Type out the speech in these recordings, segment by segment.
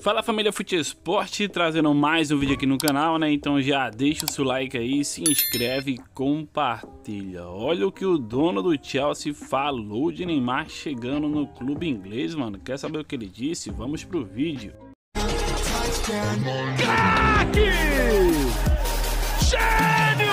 Fala família Fute Esporte, trazendo mais um vídeo aqui no canal, né? Então já deixa o seu like aí, se inscreve e compartilha. Olha o que o dono do Chelsea falou de Neymar chegando no clube inglês, mano. Quer saber o que ele disse? Vamos pro vídeo. Gênio!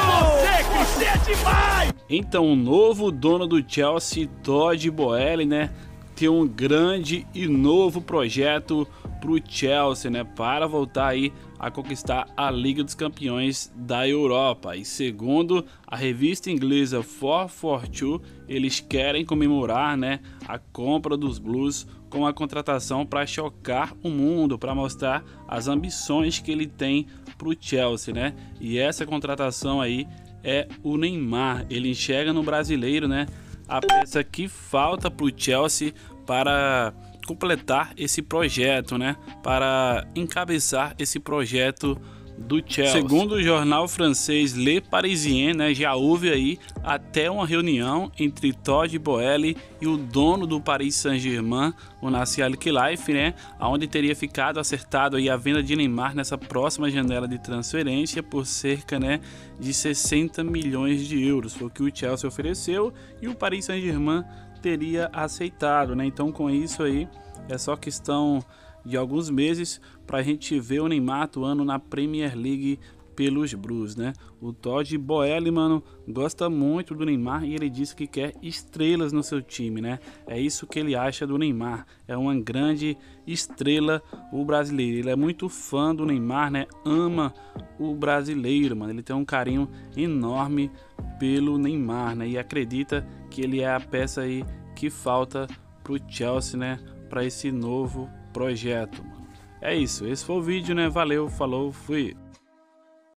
Você que é demais! Então, o novo dono do Chelsea, Todd Boehly, né? Tem um grande e novo projeto para o Chelsea, né, para voltar aí a conquistar a Liga dos Campeões da Europa. E segundo a revista inglesa 442, eles querem comemorar, né, a compra dos Blues com a contratação para chocar o mundo, para mostrar as ambições que ele tem para o Chelsea, né? E essa contratação aí é o Neymar. Ele enxerga no brasileiro, né, a peça que falta para o Chelsea para completar esse projeto, né? Para encabeçar esse projeto do Chelsea. Segundo o jornal francês Le Parisien, né, já houve aí até uma reunião entre Todd Boehly e o dono do Paris Saint-Germain, o Nasser Al-Khelaifi, né, onde teria ficado acertado aí a venda de Neymar nessa próxima janela de transferência por cerca, né, de 60 milhões de euros. Foi o que o Chelsea ofereceu e o Paris Saint-Germain teria aceitado, né? Então com isso aí é só questão de alguns meses para a gente ver o Neymar atuando na Premier League pelos Blues, né? O Todd Boehly, mano, gosta muito do Neymar e ele disse que quer estrelas no seu time, né? É isso que ele acha do Neymar. É uma grande estrela o brasileiro. Ele é muito fã do Neymar, né? Ama o brasileiro, mano. Ele tem um carinho enorme pelo Neymar, né? E acredita que ele é a peça aí que falta pro Chelsea, né? Para esse novo projeto, mano. É isso, esse foi o vídeo, né? Valeu, falou, fui.